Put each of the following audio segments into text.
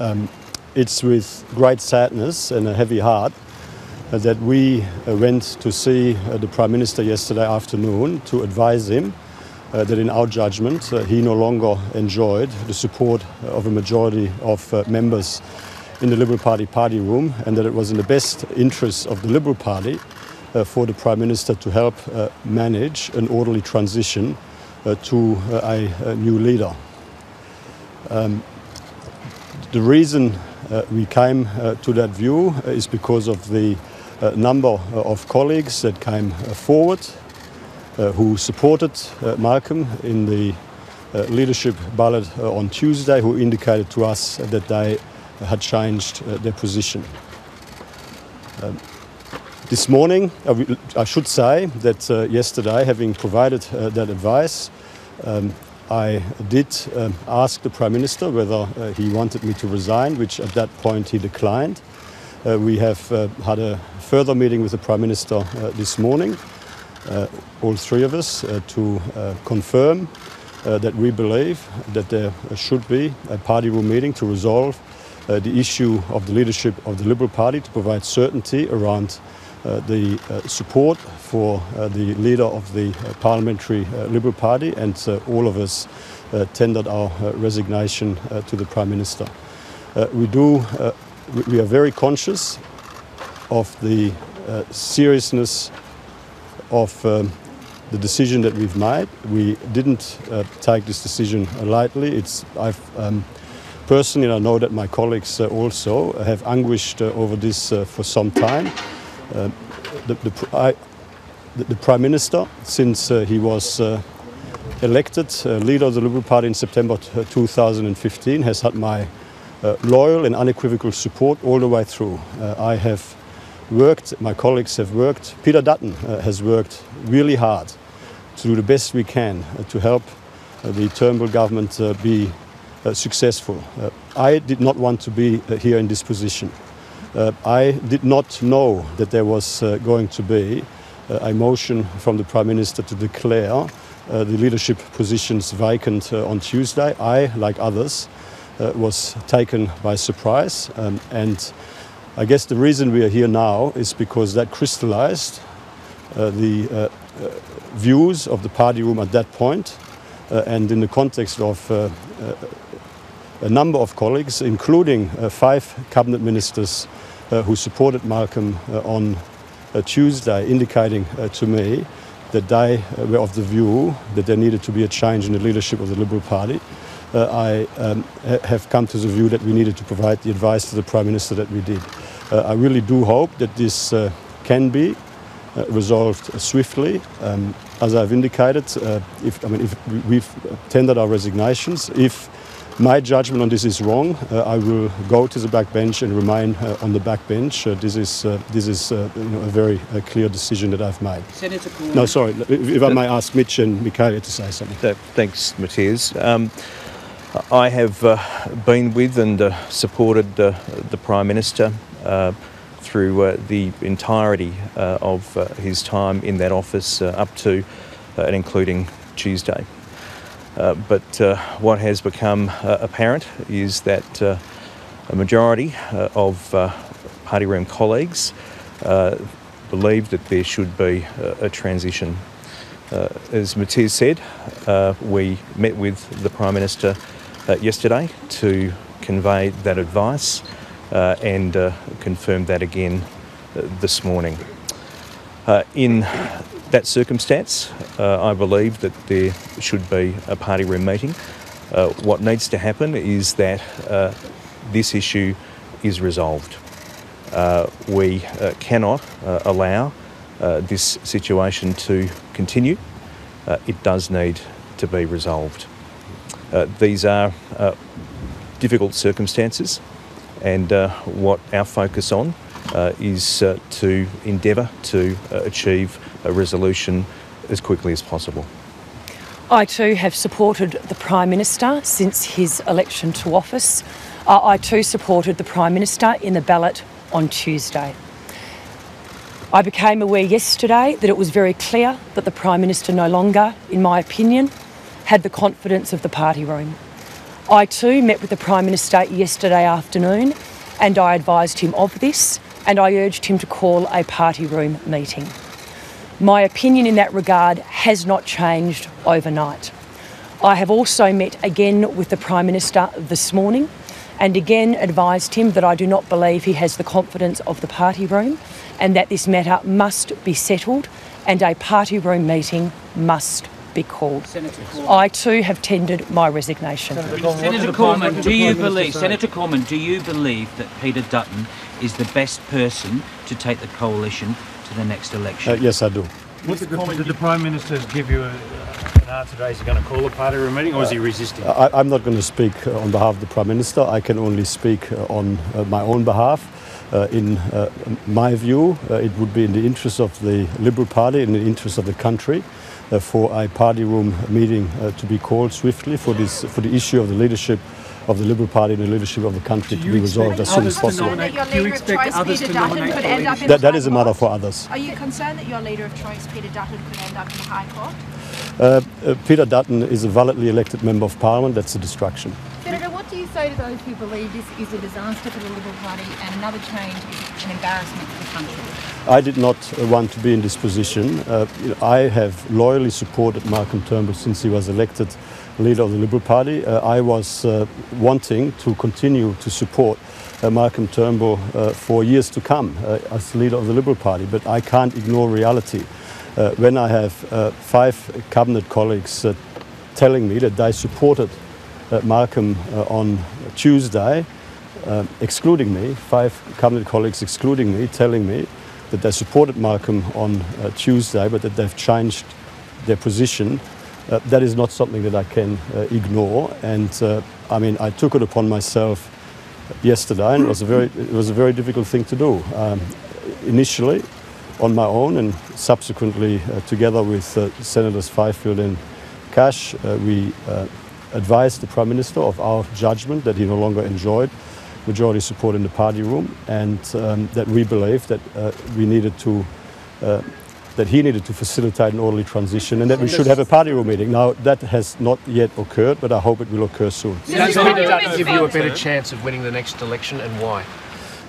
Um, it's with great sadness and a heavy heart that we uh, went to see uh, the Prime Minister yesterday afternoon to advise him uh, that in our judgment uh, he no longer enjoyed the support of a majority of uh, members in the Liberal Party party room and that it was in the best interest of the Liberal Party uh, for the Prime Minister to help manage an orderly transition to a, a new leader. Um, the reason uh, we came uh, to that view is because of the uh, number of colleagues that came uh, forward uh, who supported uh, Malcolm in the uh, leadership ballot uh, on Tuesday, who indicated to us that they had changed uh, their position. Um, this morning, uh, I should say that uh, yesterday, having provided uh, that advice, um, I did um, ask the Prime Minister whether uh, he wanted me to resign, which at that point he declined. Uh, we have uh, had a further meeting with the Prime Minister uh, this morning, uh, all three of us, uh, to confirm that we believe that there should be a party room meeting to resolve the issue of the leadership of the Liberal Party to provide certainty around the uh, support for uh, the leader of the uh, parliamentary uh, Liberal Party, and uh, all of us uh, tendered our uh, resignation uh, to the Prime Minister. Uh, we do. Uh, we- are very conscious of the uh, seriousness of um, the decision that we've made. We didn't uh, take this decision lightly. It's I've um, personally, I know that my colleagues uh, also have anguished uh, over this uh, for some time. Uh, the, the, I, the, the Prime Minister, since uh, he was uh, elected uh, leader of the Liberal Party in September uh, 2015, has had my uh, loyal and unequivocal support all the way through. I have worked, my colleagues have worked, Peter Dutton has worked really hard to do the best we can to help the Turnbull government be successful. I did not want to be here in this position. Uh, I did not know that there was uh, going to be uh, a motion from the Prime Minister to declare uh, the leadership positions vacant uh, on Tuesday. I, like others, uh, was taken by surprise. Um, and I guess the reason we are here now is because that crystallized the views of the party room at that point, and in the context of a number of colleagues, including five cabinet ministers who supported Malcolm uh, on uh, Tuesday, indicating uh, to me that they uh, were of the view that there needed to be a change in the leadership of the Liberal Party. Uh, I um, ha- have come to the view that we needed to provide the advice to the Prime Minister that we did. Uh, I really do hope that this uh, can be uh, resolved uh, swiftly. Um, as I've indicated, uh, if, I mean, if we- we've tendered our resignations, if my judgment on this is wrong, uh, I will go to the back bench and remain uh, on the back bench. Uh, this is, uh, this is uh, you know, a very uh, clear decision that I've made. Senator Cormann. No, sorry, if, if I may ask Mitch and Michaelia to say something. Th- Thanks, Mathias. Um, I have uh, been with and uh, supported uh, the Prime Minister uh, through uh, the entirety uh, of uh, his time in that office, uh, up to uh, and including Tuesday. Uh, but uh, what has become uh, apparent is that uh, a majority uh, of party room colleagues believe that there should be a, transition. As Mathias said, we met with the Prime Minister yesterday to convey that advice and confirm that again this morning. In that circumstance, uh, I believe that there should be a party room meeting. Uh, what needs to happen is that uh, this issue is resolved. Uh, we uh, cannot uh, allow this situation to continue. It does need to be resolved. These are difficult circumstances, and what our focus on is to endeavour to achieve a resolution as quickly as possible. I too have supported the Prime Minister since his election to office. Uh, I too supported the Prime Minister in the ballot on Tuesday. I became aware yesterday that it was very clear that the Prime Minister no longer, in my opinion, had the confidence of the party room. I too met with the Prime Minister yesterday afternoon and I advised him of this and I urged him to call a party room meeting. My opinion in that regard has not changed overnight. I have also met again with the Prime Minister this morning and again advised him that I do not believe he has the confidence of the party room and that this matter must be settled and a party room meeting must be called. I too have tendered my resignation. Senator Cormann, do you believe, Senator Cormann, do you believe that Peter Dutton is the best person to take the coalition to the next election? Uh, yes, I do. What's the, did the Prime Minister give you a, an answer today? Is he going to call a party room meeting or is he resisting? I, I'm not going to speak uh, on behalf of the Prime Minister. I can only speak uh, on uh, my own behalf. Uh, in uh, my view, uh, it would be in the interest of the Liberal Party, in the interest of the country, uh, for a party room meeting uh, to be called swiftly for this for the issue of the leadership of the Liberal Party and the leadership of the country to be resolved as soon as possible. that Do you expect others to nominate could the end up in That, the that High is a matter for others. Are you concerned that your leader of choice, Peter Dutton, could end up in the High Court? Uh, uh, Peter Dutton is a validly elected member of Parliament. That's a distraction. Senator, what do you say to those who believe this is a disaster for the Liberal Party and another change is an embarrassment for the country? I did not uh, want to be in this position. Uh, I have loyally supported Malcolm Turnbull since he was elected leader of the Liberal Party. Uh, I was uh, wanting to continue to support uh, Malcolm Turnbull for years to come as leader of the Liberal Party, but I can't ignore reality. When I have five cabinet colleagues telling me that they supported Malcolm on Tuesday, uh, excluding me, five cabinet colleagues excluding me, telling me that they supported Malcolm on uh, Tuesday, but that they've changed their position. Uh, that is not something that I can uh, ignore. And uh, I mean, I took it upon myself yesterday, and it was a very, it was a very difficult thing to do. Um, initially, on my own, and subsequently together with Senators Fifield and Cash, we advised the Prime Minister of our judgment that he no longer enjoyed majority support in the party room, and um, that we believed that uh, we needed to. Uh, that he needed to facilitate an orderly transition and that we should have a party room meeting. Now, that has not yet occurred, but I hope it will occur soon. Does Peter Dutton give you a better chance of winning the next election and why?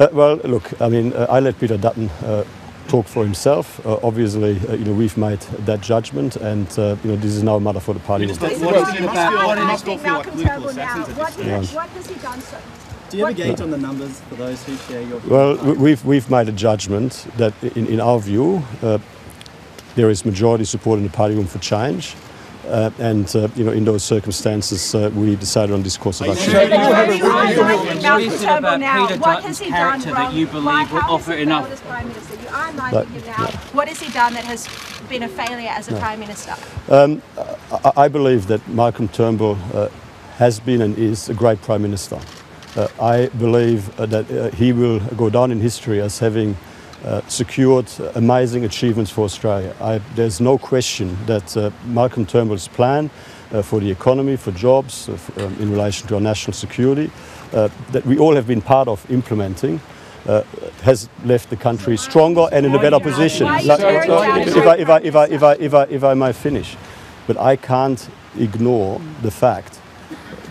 Uh, well, look, I mean, uh, I let Peter Dutton uh, talk for himself. Uh, obviously, uh, you know, we've made that judgment, and uh, you know, this is now a matter for the party. What is Malcolm Turnbull now? What, has- what has he done so? Do you have a gauge on the numbers for those who share your view? Well, we- we've, we've made a judgment that, in, in our view, uh, there is majority support in the party room for change. Uh, and uh, you know, in those circumstances, uh, we decided on this course of action. What Malcolm it Turnbull about now? Peter What has Dutton's he done character that you believe will has offer enough? failed as Prime Minister? You are But- minding. What has he done that has been a failure as a Prime Minister? I, I believe that Malcolm Turnbull uh, has been and is a great Prime Minister. Uh, I believe uh, that uh, he will go down in history as having uh, secured amazing achievements for Australia. I, there's no question that uh, Malcolm Turnbull's plan uh, for the economy, for jobs, uh, um, in relation to our national security, uh, that we all have been part of implementing, uh, has left the country stronger and in a better position. Like, tearing down if, I, if, I, if, I, if, I, if, I, if I may finish, but I can't ignore the fact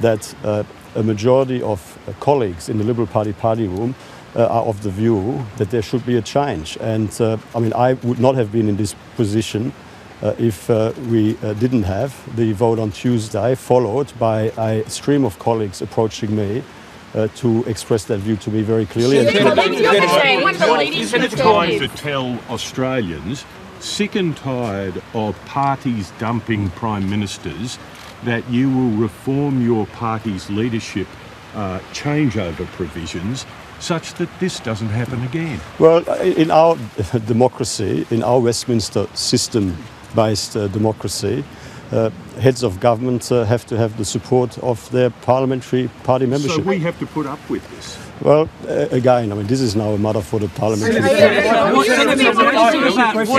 that uh, a majority of uh, colleagues in the Liberal Party party room uh, are of the view that there should be a change. And uh, I mean, I would not have been in this position uh, if uh, we uh, didn't have the vote on Tuesday, followed by a stream of colleagues approaching me. Uh, to express that view to me very clearly. And to- time to tell Australians, sick and tired of parties dumping prime ministers, that you will reform your party's leadership uh, changeover provisions such that this doesn't happen again. Well, in our democracy, in our Westminster system based uh, democracy, uh, heads of government uh, have to have the support of their parliamentary party membership. So we have to put up with this. well, uh, again, I mean, this is now a matter for the parliamentary. What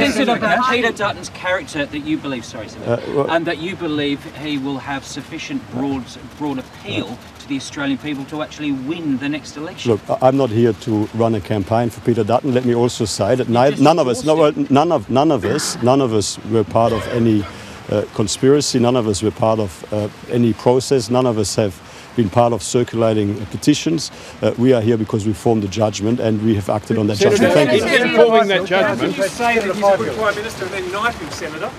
is it about, what is Peter Dutton's character that you believe, sorry, Senator, and that you believe he will have sufficient broad, broad appeal to the Australian people to actually win the next election? Look, I- I'm not here to run a campaign for Peter Dutton. Let me also say that ni- none of us, no, well, none of none of us, none of us were part of any uh, conspiracy. None of us were part of uh, any process. None of us have been part of circulating uh, petitions. Uh, we are here because we formed a judgment and we have acted on that Senator, judgment. Thank you. in forming that judgment, Did you say that he's a good Prime Minister and then knife him, Senator?